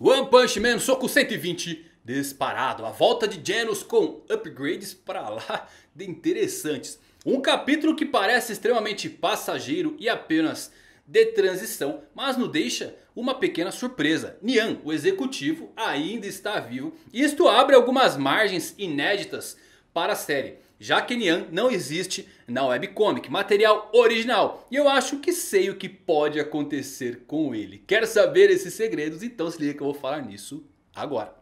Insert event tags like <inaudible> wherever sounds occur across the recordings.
One Punch Man Soco 120 disparado. A volta de Genos com upgrades para lá de interessantes. Um capítulo que parece extremamente passageiro e apenas de transição, mas nos deixa uma pequena surpresa. Nian, o executivo, ainda está vivo e isto abre algumas margens inéditas para a série. Já que Nian não existe na webcomic, material original. E eu acho que sei o que pode acontecer com ele. Quer saber esses segredos? Então se liga que eu vou falar nisso agora.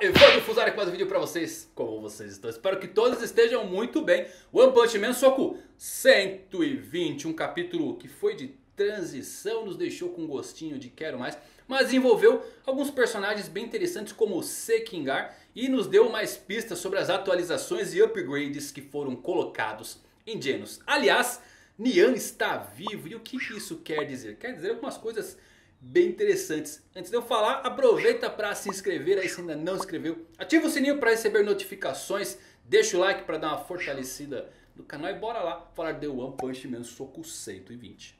Evandro Fusari com mais um vídeo pra vocês. Como vocês estão? Espero que todos estejam muito bem. One Punch Man Soku 120, um capítulo que foi de transição, nos deixou com gostinho de quero mais. Mas envolveu alguns personagens bem interessantes como Sekingar e nos deu mais pistas sobre as atualizações e upgrades que foram colocados em Genos. Aliás, Nian está vivo e o que isso quer dizer? Quer dizer algumas coisas bem interessantes. Antes de eu falar, aproveita para se inscrever aí se ainda não se inscreveu. Ativa o sininho para receber notificações. Deixa o like para dar uma fortalecida no canal. E bora lá falar de One Punch Man Soco 120.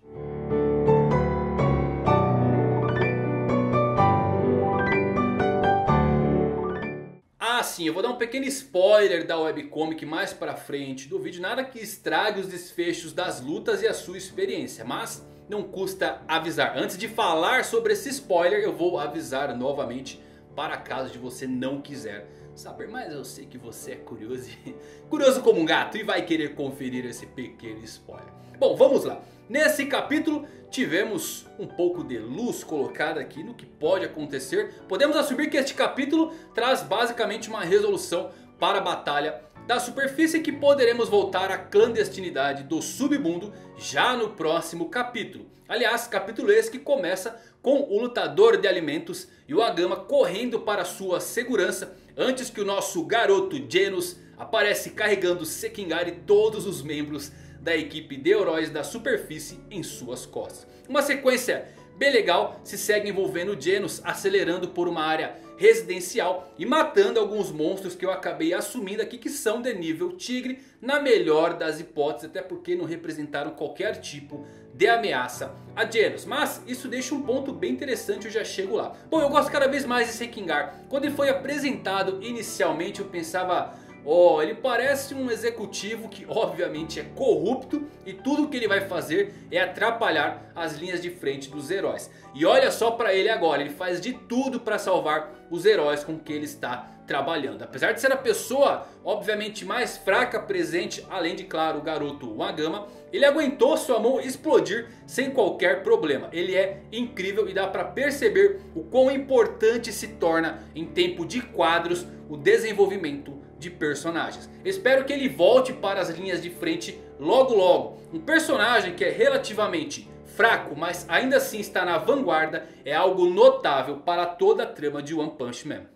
Ah sim, eu vou dar um pequeno spoiler da webcomic mais para frente do vídeo. Nada que estrague os desfechos das lutas e a sua experiência. Mas não custa avisar. Antes de falar sobre esse spoiler, eu vou avisar novamente para caso de você não quiser saber. Mas eu sei que você é curioso, <laughs> curioso como um gato e vai querer conferir esse pequeno spoiler. Bom, vamos lá. Nesse capítulo tivemos um pouco de luz colocada aqui no que pode acontecer. Podemos assumir que este capítulo traz basicamente uma resolução para a batalha da superfície que poderemos voltar à clandestinidade do submundo já no próximo capítulo. Aliás, capítulo esse que começa com o lutador de alimentos e o Agama correndo para sua segurança antes que o nosso garoto Genos aparece carregando Sekingar e todos os membros da equipe de heróis da superfície em suas costas. Uma sequência bem legal se segue envolvendo Genos acelerando por uma área residencial e matando alguns monstros que eu acabei assumindo aqui que são de nível tigre na melhor das hipóteses, até porque não representaram qualquer tipo de ameaça a Genos. Mas isso deixa um ponto bem interessante, eu já chego lá. Bom, eu gosto cada vez mais de Sekingar. Quando ele foi apresentado inicialmente eu pensava... Oh, ele parece um executivo que obviamente é corrupto e tudo que ele vai fazer é atrapalhar as linhas de frente dos heróis. E olha só pra ele agora, ele faz de tudo pra salvar os heróis com que ele está trabalhando. Apesar de ser a pessoa obviamente mais fraca presente, além de claro o garoto Wagama, ele aguentou sua mão explodir sem qualquer problema. Ele é incrível e dá para perceber o quão importante se torna em tempo de quadros o desenvolvimento de personagens. Espero que ele volte para as linhas de frente logo logo. Um personagem que é relativamente fraco, mas ainda assim está na vanguarda, é algo notável para toda a trama de One Punch Man.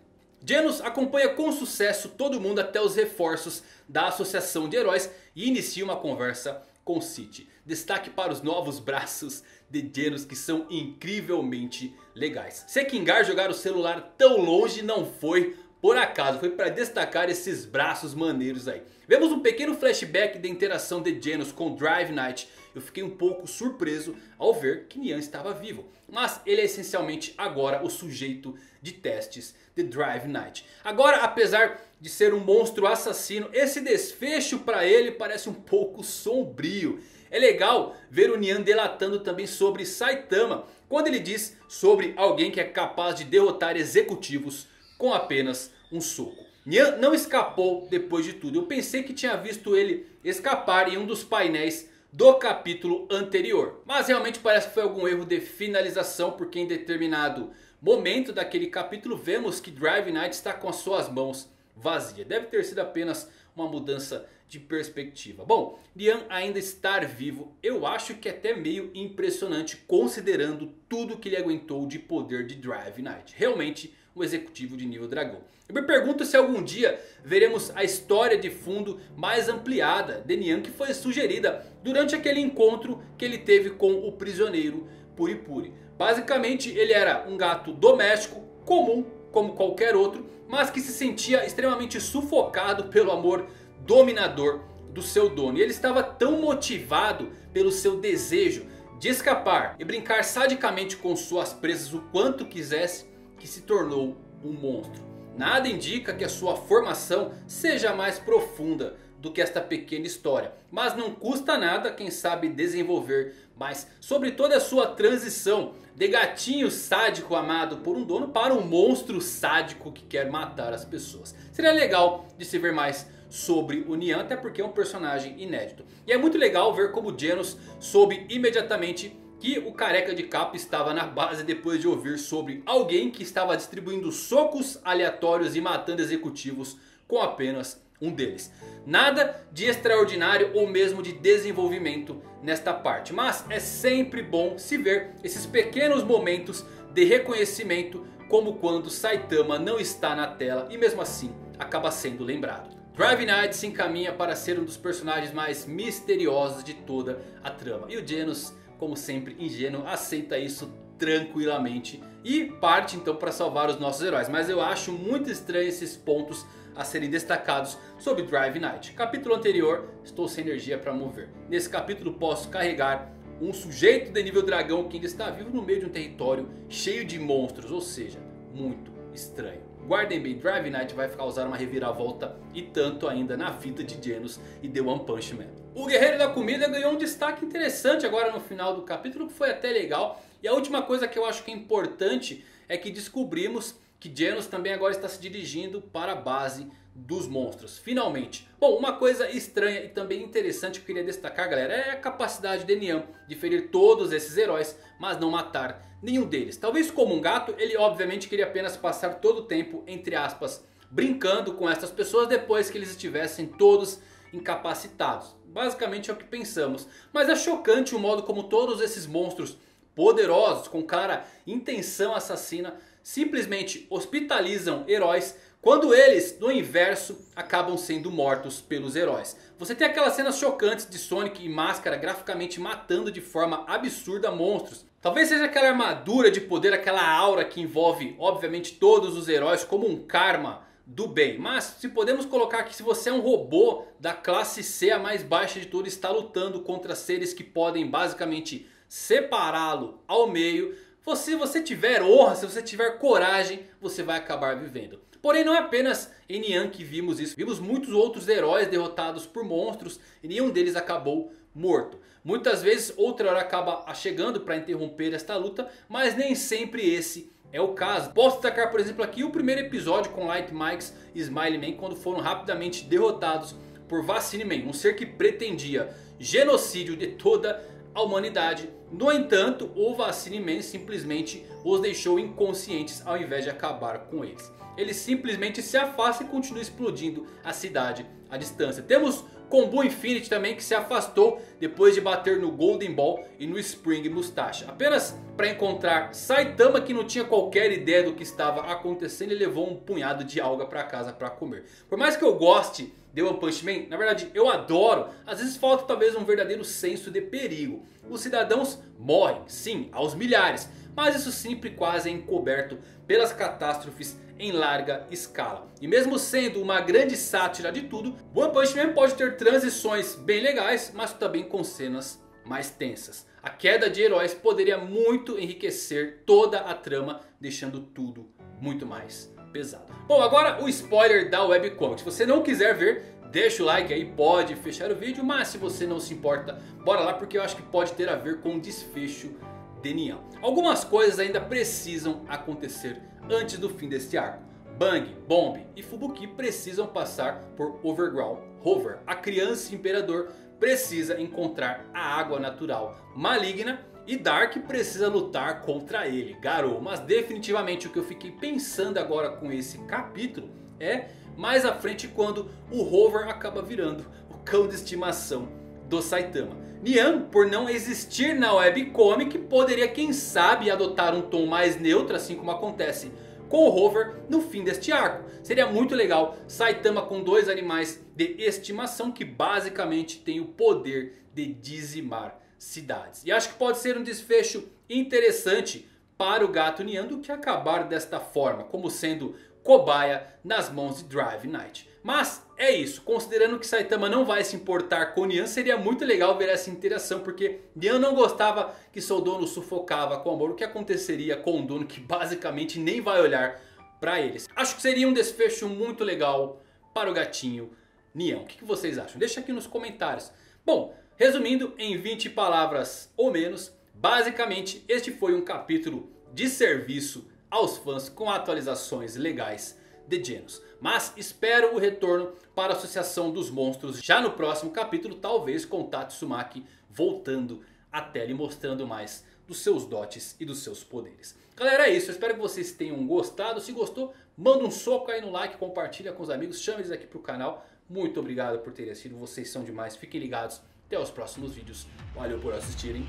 Genos acompanha com sucesso todo mundo até os reforços da Associação de Heróis e inicia uma conversa com City. Destaque para os novos braços de Genos que são incrivelmente legais. Sekingar jogar o celular tão longe não foi por acaso, foi para destacar esses braços maneiros aí. Vemos um pequeno flashback da interação de Genos com Drive Knight. Eu fiquei um pouco surpreso ao ver que Nian estava vivo. Mas ele é essencialmente agora o sujeito de testes de Drive Knight. Agora apesar de ser um monstro assassino, esse desfecho para ele parece um pouco sombrio. É legal ver o Nian delatando também sobre Saitama. Quando ele diz sobre alguém que é capaz de derrotar executivos com apenas um soco. Nian não escapou depois de tudo. Eu pensei que tinha visto ele escapar em um dos painéis do capítulo anterior. Mas realmente parece que foi algum erro de finalização. Porque em determinado momento daquele capítulo vemos que Drive Knight está com as suas mãos vazias. Deve ter sido apenas uma mudança de perspectiva. Bom, Lian ainda estar vivo eu acho que é até meio impressionante considerando tudo que ele aguentou de poder de Drive Knight. Realmente um executivo de nível dragão. Eu me pergunto se algum dia veremos a história de fundo mais ampliada de Nian que foi sugerida durante aquele encontro que ele teve com o prisioneiro Puripuri. Basicamente ele era um gato doméstico comum como qualquer outro, mas que se sentia extremamente sufocado pelo amor dominador do seu dono. E ele estava tão motivado pelo seu desejo de escapar e brincar sadicamente com suas presas o quanto quisesse que se tornou um monstro. Nada indica que a sua formação seja mais profunda do que esta pequena história. Mas não custa nada quem sabe desenvolver mais sobre toda a sua transição de gatinho sádico amado por um dono para um monstro sádico que quer matar as pessoas. Seria legal de se ver mais sobre o Nian, até porque é um personagem inédito. E é muito legal ver como Genos soube imediatamente que o careca de capa estava na base depois de ouvir sobre alguém que estava distribuindo socos aleatórios e matando executivos com apenas um deles. Nada de extraordinário ou mesmo de desenvolvimento nesta parte. Mas é sempre bom se ver esses pequenos momentos de reconhecimento como quando Saitama não está na tela e mesmo assim acaba sendo lembrado. Drive Night se encaminha para ser um dos personagens mais misteriosos de toda a trama. E o Genos, como sempre ingênuo, aceita isso tranquilamente. E parte então para salvar os nossos heróis. Mas eu acho muito estranho esses pontos a serem destacados sobre Drive Night. Capítulo anterior, estou sem energia para mover. Nesse capítulo posso carregar um sujeito de nível dragão que ainda está vivo no meio de um território cheio de monstros. Ou seja, muito estranho. Guardem bem, Drive Night vai causar uma reviravolta e tanto ainda na vida de Genos e The One Punch Man. O Guerreiro da Comida ganhou um destaque interessante agora no final do capítulo, que foi até legal. E a última coisa que eu acho que é importante é que descobrimos que Genos também agora está se dirigindo para a base dos monstros, finalmente. Bom, uma coisa estranha e também interessante que eu queria destacar galera é a capacidade de Nian de ferir todos esses heróis, mas não matar nenhum deles. Talvez como um gato, ele obviamente queria apenas passar todo o tempo, entre aspas, brincando com essas pessoas depois que eles estivessem todos incapacitados. Basicamente é o que pensamos. Mas é chocante o modo como todos esses monstros poderosos, com clara intenção assassina, simplesmente hospitalizam heróis quando eles, no inverso, acabam sendo mortos pelos heróis. Você tem aquelas cenas chocantes de Sonic e Máscara graficamente matando de forma absurda monstros. Talvez seja aquela armadura de poder, aquela aura que envolve obviamente todos os heróis como um karma do bem. Mas se podemos colocar que se você é um robô da classe C, a mais baixa de todos, está lutando contra seres que podem basicamente separá-lo ao meio. Se você tiver honra, se você tiver coragem, você vai acabar vivendo. Porém não é apenas em Nian que vimos isso. Vimos muitos outros heróis derrotados por monstros e nenhum deles acabou morto. Muitas vezes outro herói acaba chegando para interromper esta luta, mas nem sempre esse é o caso. Posso destacar por exemplo aqui o primeiro episódio com Light Mikes e Smiley Man quando foram rapidamente derrotados por Vacine Man. Um ser que pretendia genocídio de toda a humanidade. No entanto, o Vacine Man simplesmente os deixou inconscientes ao invés de acabar com eles ele simplesmente se afasta e continua explodindo a cidade à distância. Temos Combo Infinity também que se afastou depois de bater no Golden Ball e no Spring Mustache. Apenas para encontrar Saitama que não tinha qualquer ideia do que estava acontecendo e levou um punhado de alga para casa para comer. Por mais que eu goste de One Punch Man, na verdade eu adoro, às vezes falta talvez um verdadeiro senso de perigo. Os cidadãos morrem, sim, aos milhares. Mas isso sempre quase é encoberto pelas catástrofes em larga escala. E mesmo sendo uma grande sátira de tudo, One Punch Man pode ter transições bem legais, mas também com cenas mais tensas. A queda de heróis poderia muito enriquecer toda a trama, deixando tudo muito mais pesado. Bom, agora o spoiler da webcomic. Se você não quiser ver, deixa o like aí, pode fechar o vídeo. Mas se você não se importa, bora lá porque eu acho que pode ter a ver com o desfecho de Nian. Algumas coisas ainda precisam acontecer antes do fim deste arco. Bang, Bomb e Fubuki precisam passar por Overground Hover. A criança imperador precisa encontrar a água natural maligna e Dark precisa lutar contra ele, Garou. Mas definitivamente o que eu fiquei pensando agora com esse capítulo é mais à frente quando o Hover acaba virando o cão de estimação do Saitama. Nian, por não existir na webcomic, poderia quem sabe adotar um tom mais neutro, assim como acontece com o Rover no fim deste arco. Seria muito legal Saitama com dois animais de estimação que basicamente têm o poder de dizimar cidades. E acho que pode ser um desfecho interessante para o gato Nian do que acabar desta forma, como sendo cobaia nas mãos de Drive Knight. Mas é isso, considerando que Saitama não vai se importar com Nian, seria muito legal ver essa interação, porque Nian não gostava que seu dono sufocava com amor, o que aconteceria com um dono que basicamente nem vai olhar para eles. Acho que seria um desfecho muito legal para o gatinho Nian. O que vocês acham? Deixa aqui nos comentários. Bom, resumindo em 20 palavras ou menos, basicamente este foi um capítulo de serviço aos fãs com atualizações legais de Genos. Mas espero o retorno para a Associação dos Monstros já no próximo capítulo, talvez com Tatsumaki voltando à tela e mostrando mais dos seus dotes e dos seus poderes. Galera é isso, espero que vocês tenham gostado. Se gostou, manda um soco aí no like, compartilha com os amigos, chame eles aqui pro canal. Muito obrigado por terem assistido, vocês são demais, fiquem ligados. Até os próximos vídeos, valeu por assistirem.